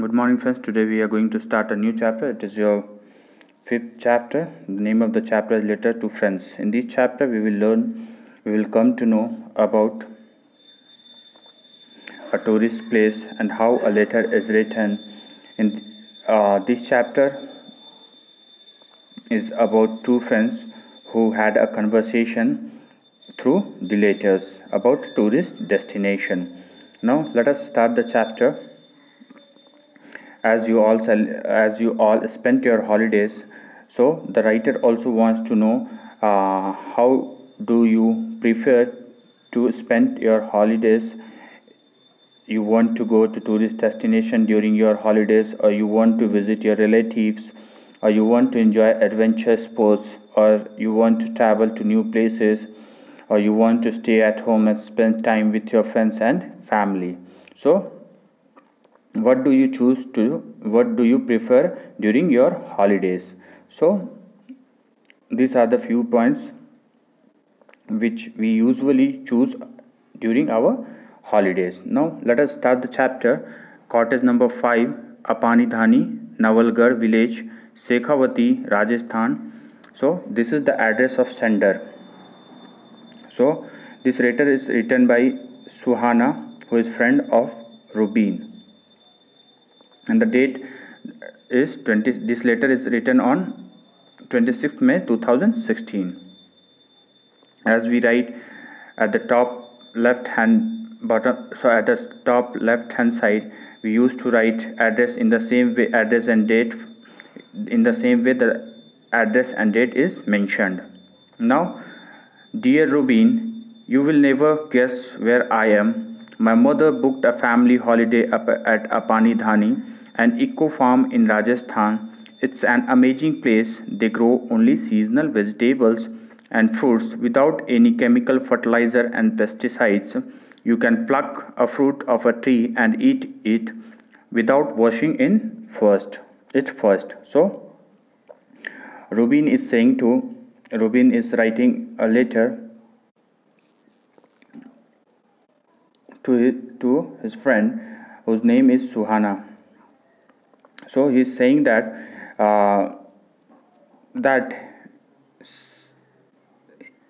Good morning, friends. Today we are going to start a new chapter. It is your fifth chapter. The name of the chapter is Letter to Friends. In this chapter, we will learn, we will come to know about a tourist place and how a letter is written. In uh, this chapter is about two friends who had a conversation through the letters about tourist destination. Now let us start the chapter as you all as you all spent your holidays. So the writer also wants to know uh, how do you prefer to spend your holidays? You want to go to tourist destination during your holidays or you want to visit your relatives or you want to enjoy adventure sports or you want to travel to new places or you want to stay at home and spend time with your friends and family? So what do you choose to what do you prefer during your holidays? So these are the few points which we usually choose during our holidays. Now let us start the chapter. Cottage number 5 apanidhani Nawalgarh village Shekhawati rajasthan. So this is the address of sender. So this letter is written by suhana who is friend of rubin and the date is 20 this letter is written on 26th May 2016 as we write at the top left hand bottom so at the top left hand side we used to write address in the same way address and date in the same way the address and date is mentioned. Now dear Rubin you will never guess where I am. My mother booked a family holiday up at Apani Dhani an eco farm in Rajasthan. It's an amazing place. They grow only seasonal vegetables and fruits without any chemical fertilizer and pesticides. You can pluck a fruit of a tree and eat it without washing in first it first. So Rubin is saying to Rubin is writing a letter to his, to his friend whose name is Suhana so he's saying that uh, that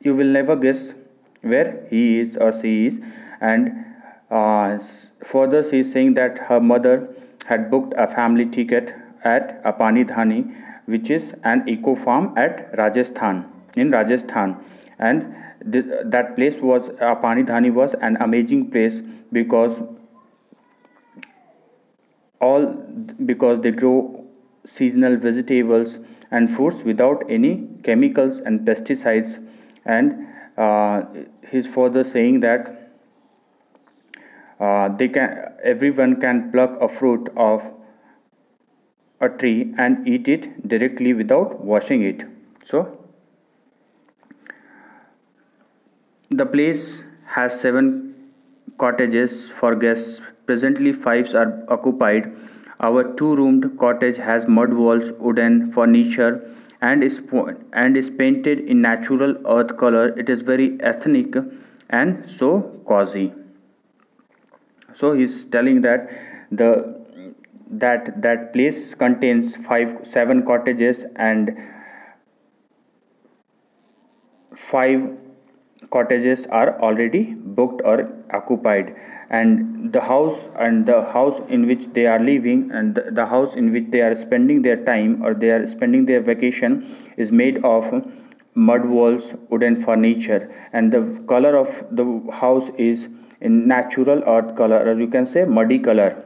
you will never guess where he is or she is. And uh, further she is saying that her mother had booked a family ticket at Apani Dhani which is an eco farm at Rajasthan in Rajasthan. And th that place was Apani Dhani was an amazing place because all because they grow seasonal vegetables and fruits without any chemicals and pesticides. And uh, he's further saying that uh, they can everyone can pluck a fruit of a tree and eat it directly without washing it. So the place has seven cottages for guests Presently five are occupied. Our two-roomed cottage has mud walls, wooden furniture, and is and is painted in natural earth color. It is very ethnic and so cozy. So he's telling that the that that place contains five seven cottages and five cottages are already booked or occupied and the house and the house in which they are living and the, house in which they are spending their time or they are spending their vacation is made of mud walls wooden furniture. And the color of the house is in natural earth color or you can say muddy color.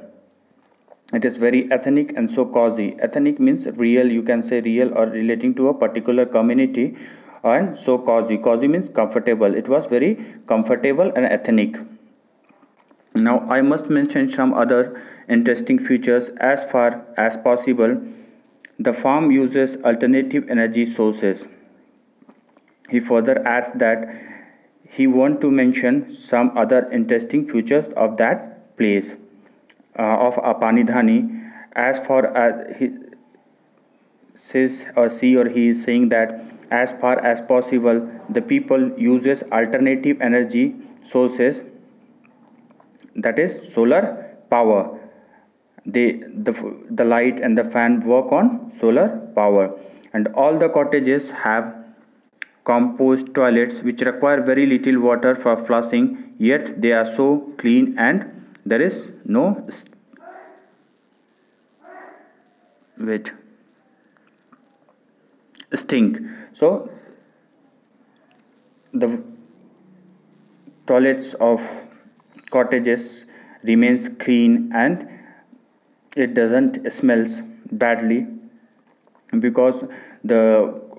It is very ethnic and so cozy. Ethnic means real you can say real or relating to a particular community and so cozy. Cozy means comfortable. It was very comfortable and ethnic now I must mention some other interesting features as far as possible. The farm uses alternative energy sources. He further adds that he want to mention some other interesting features of that place uh, of Apanidhani as far as he says or she or he is saying that as far as possible the people uses alternative energy sources that is solar power. They the, the light and the fan work on solar power. And all the cottages have compost toilets which require very little water for flushing yet they are so clean and there is no wait. Stink. So the toilets of cottages remains clean and it doesn't smells badly because the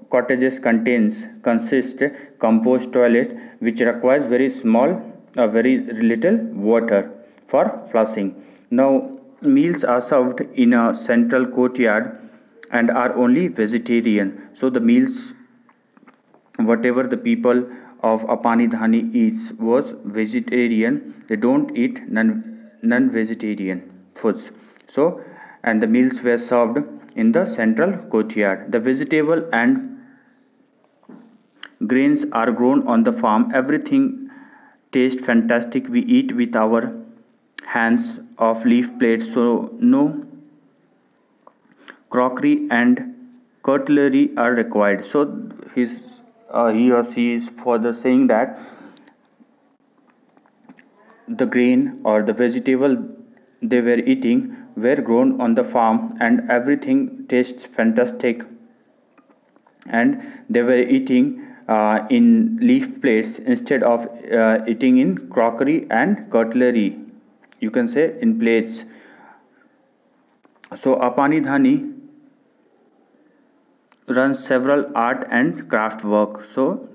cottages contains consist compost toilet which requires very small uh, very little water for flushing. Now meals are served in a central courtyard and are only vegetarian. So the meals whatever the people of apani dhani eats was vegetarian. They don't eat non non vegetarian foods. So and the meals were served in the central courtyard. The vegetable and grains are grown on the farm. Everything tastes fantastic. We eat with our hands of leaf plates. So no crockery and cutlery are required. So his uh, he or she is further saying that the grain or the vegetable they were eating were grown on the farm and everything tastes fantastic. And they were eating uh, in leaf plates instead of uh, eating in crockery and cutlery you can say in plates. So apani dhani runs several art and craft work. So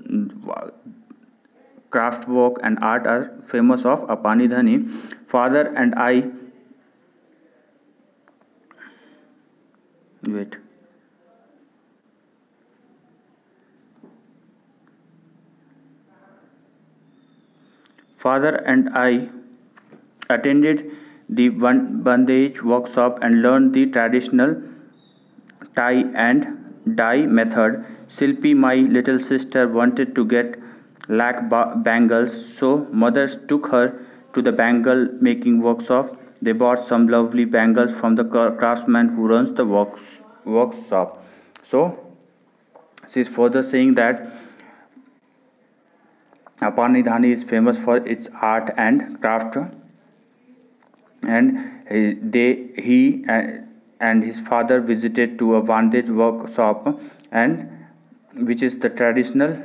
craft work and art are famous of apani dhani. Father and i wait. Father and I attended the one bandhej workshop and learned the traditional tie and dye method. Silpi, my little sister, wanted to get lac bangles, so mother took her to the bangle making workshop. They bought some lovely bangles from the craftsman who runs the works, workshop. So, she is further saying that Apani Dhani is famous for its art and craft and they he and his father visited to a bandhej workshop and which is the traditional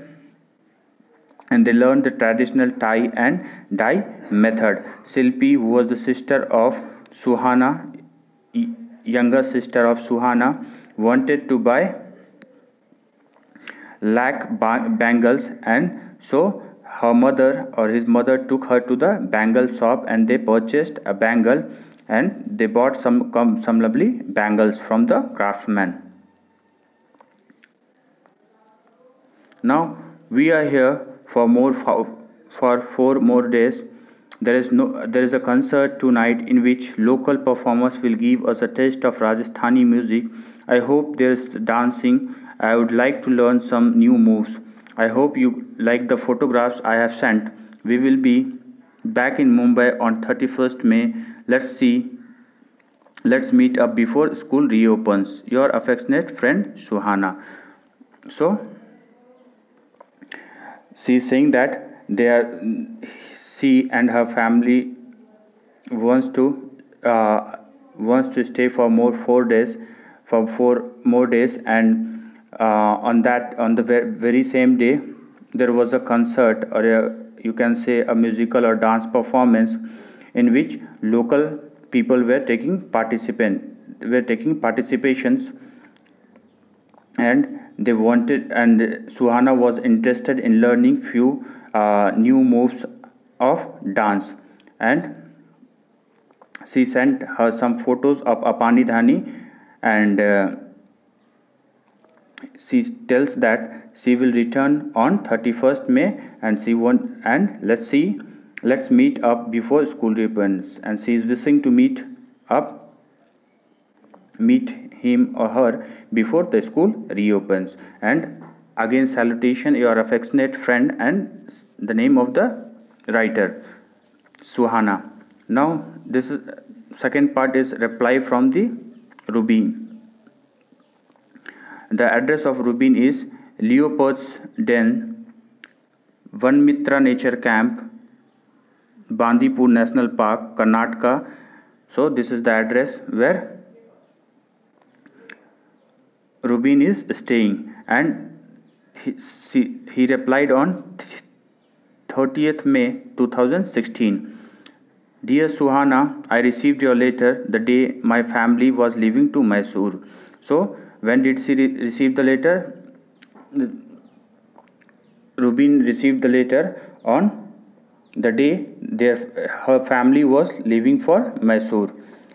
and they learned the traditional tie and dye method. Silpi, who was the sister of Suhana, younger sister of Suhana, wanted to buy lac bangles and so her mother or his mother took her to the bangle shop and they purchased a bangle and they bought some some lovely bangles from the craftsman now we are here for more for four more days there is no there is a concert tonight in which local performers will give us a taste of rajasthani music i hope there is dancing i would like to learn some new moves I hope you like the photographs I have sent. We will be back in Mumbai on 31st May. Let's see. Let's meet up before school reopens. Your affectionate friend Suhana. So she is saying that they are she and her family wants to uh, wants to stay for more four days for four more days and uh, on that on the very same day there was a concert or a, you can say a musical or dance performance in which local people were taking participant were taking participations. And they wanted and Suhana was interested in learning few uh, new moves of dance. And she sent her some photos of Apani Dhani and uh, she tells that she will return on 31st May and she want and let's see let's meet up before school reopens and she is wishing to meet up meet him or her before the school reopens and again salutation your affectionate friend and the name of the writer Suhana now this is second part is reply from the Rubin. The address of Rubin is Leopard's Den, Vanmitra Nature Camp, Bandipur National Park, Karnataka. So this is the address where Rubin is staying and he, he replied on 30th May 2016. Dear Suhana, I received your letter the day my family was leaving to Mysore. So when did she re receive the letter? Rubin received the letter on the day their her family was leaving for Mysore.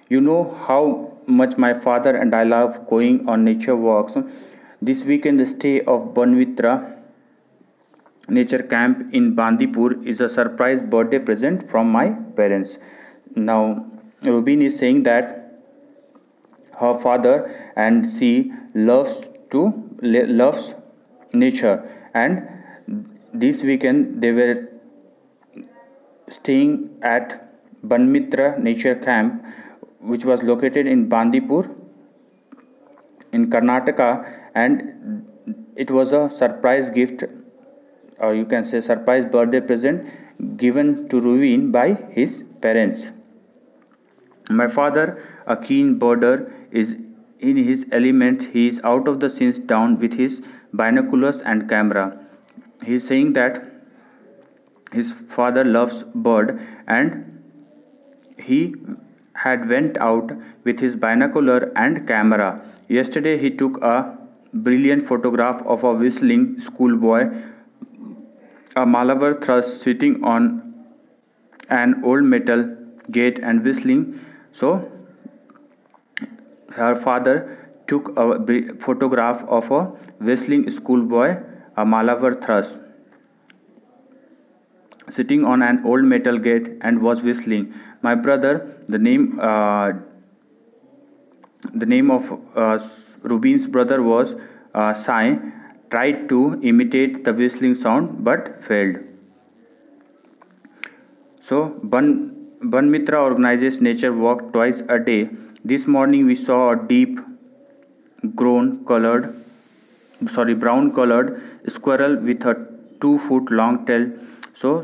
You know how much my father and I love going on nature walks. This weekend the stay of Banvitra nature camp in Bandipur is a surprise birthday present from my parents. Now Rubin is saying that her father and she loves to loves nature and this weekend they were staying at Banmitra Nature Camp, which was located in Bandipur in Karnataka, and it was a surprise gift, or you can say surprise birthday present given to Rubin by his parents. My father, a keen birder, is in his element. He is out of the scenes down with his binoculars and camera. He is saying that his father loves bird and he had went out with his binocular and camera. Yesterday he took a brilliant photograph of a whistling schoolboy a malabar thrush sitting on an old metal gate and whistling. So her father took a photograph of a whistling schoolboy a malabar thrush sitting on an old metal gate and was whistling. My brother, the name uh, the name of uh, Rubin's brother was uh, Sai, tried to imitate the whistling sound but failed. So Ban Banmitra organizes nature walk twice a day. This morning we saw a deep grown colored sorry brown colored squirrel with a two foot long tail so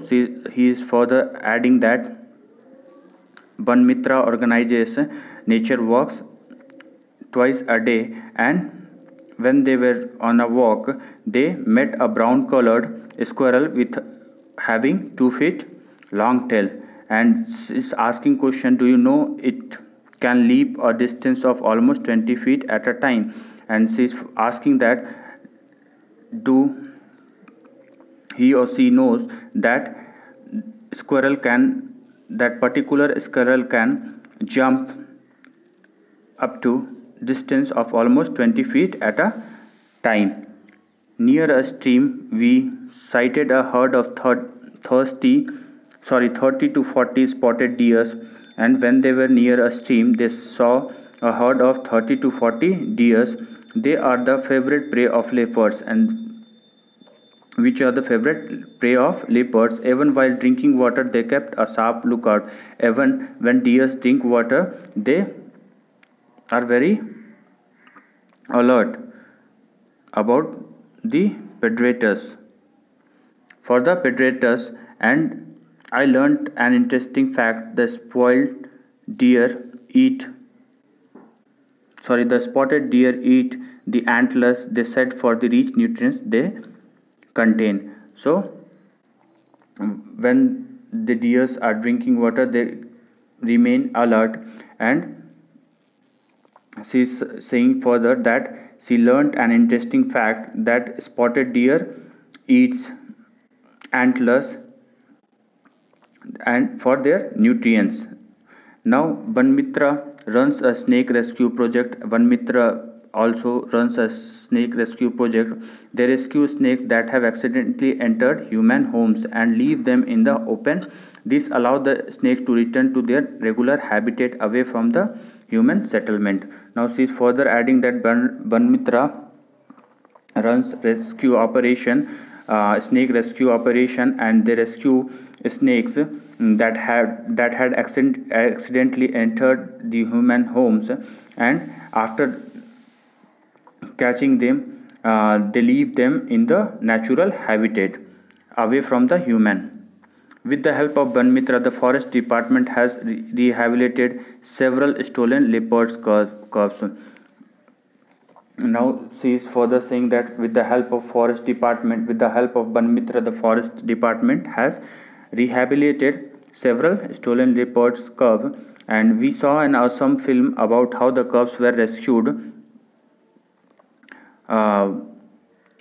he is further adding that Banmitra organizes nature walks twice a day and when they were on a walk they met a brown colored squirrel with having two feet long tail. And is asking question do you know it can leap a distance of almost 20 feet at a time? And she is asking that do he or she knows that squirrel can that particular squirrel can jump up to distance of almost 20 feet at a time. Near a stream we sighted a herd of thirsty sorry 30 to 40 spotted deers and when they were near a stream they saw a herd of 30 to 40 deers. They are the favorite prey of leopards and which are the favorite prey of leopards. Even while drinking water, they kept a sharp lookout. Even when deers drink water, they are very alert about the predators. For the predators, and I learned an interesting fact: the spoiled deer eat. Sorry, the spotted deer eat the antlers they set for the rich nutrients they contain. So when the deers are drinking water they remain alert and she is saying further that she learned an interesting fact that spotted deer eats antlers and for their nutrients. Now Banmitra runs a snake rescue project. Banmitra also runs a snake rescue project. They rescue snakes that have accidentally entered human homes and leave them in the open. This allows the snakes to return to their regular habitat away from the human settlement. Now she is further adding that Banmitra runs rescue operation uh, snake rescue operation and they rescue snakes that had that had accident, accidentally entered the human homes and after catching them uh, they leave them in the natural habitat away from the human with the help of Banmitra, the forest department has re rehabilitated several stolen leopards cubs. Now she is further saying that with the help of forest department, with the help of Banmitra, the forest department has rehabilitated several stolen leopards cubs and we saw an awesome film about how the cubs were rescued uh,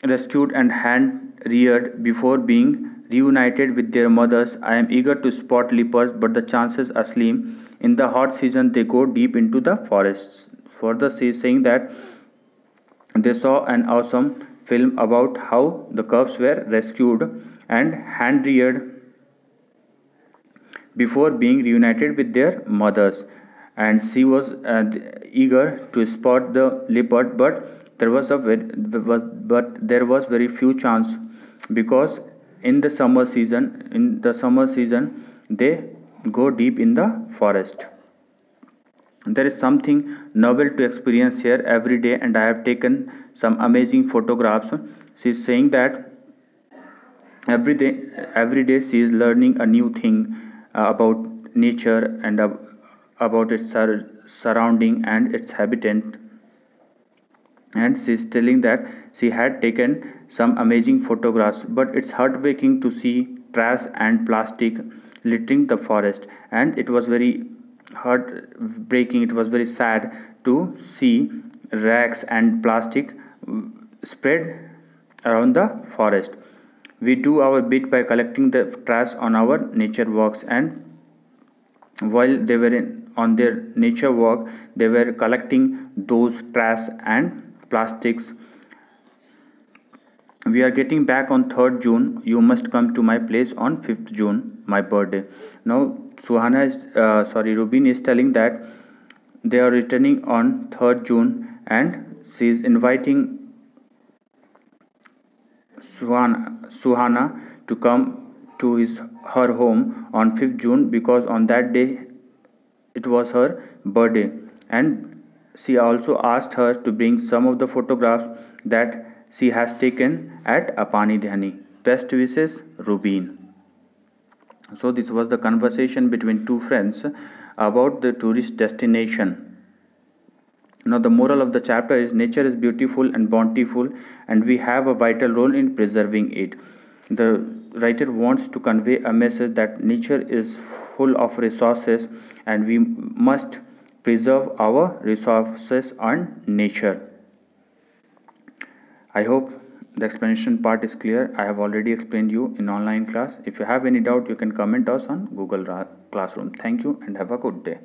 rescued and hand reared before being reunited with their mothers. I am eager to spot leopards, but the chances are slim. In the hot season, they go deep into the forests. Further, saying that they saw an awesome film about how the cubs were rescued and hand reared before being reunited with their mothers. And she was uh, eager to spot the leopard, but there was a was, but there was very few chance because in the summer season in the summer season they go deep in the forest. There is something novel to experience here every day and i have taken some amazing photographs. She is saying that every day every day she is learning a new thing uh, about nature and uh, about its sur- surrounding and its habitat and she is telling that she had taken some amazing photographs but it's heartbreaking to see trash and plastic littering the forest. And it was very heartbreaking it was very sad to see rags and plastic mm, spread around the forest. We do our bit by collecting the trash on our nature walks and while they were in, on their nature walk they were collecting those trash and plastics. We are getting back on 3rd june. You must come to my place on 5th june my birthday. Now suhana is uh, sorry rubin is telling that they are returning on 3rd june and she is inviting suhana, suhana to come to his her home on 5th june because on that day it was her birthday and she also asked her to bring some of the photographs that she has taken at Apani Dhani. Best wishes, Rubin. So this was the conversation between two friends about the tourist destination. Now the moral of the chapter is nature is beautiful and bountiful and we have a vital role in preserving it. The writer wants to convey a message that nature is full of resources and we must preserve our resources and nature. I hope the explanation part is clear. I have already explained you in online class. If you have any doubt, you can comment us on Google Classroom. Thank you and have a good day.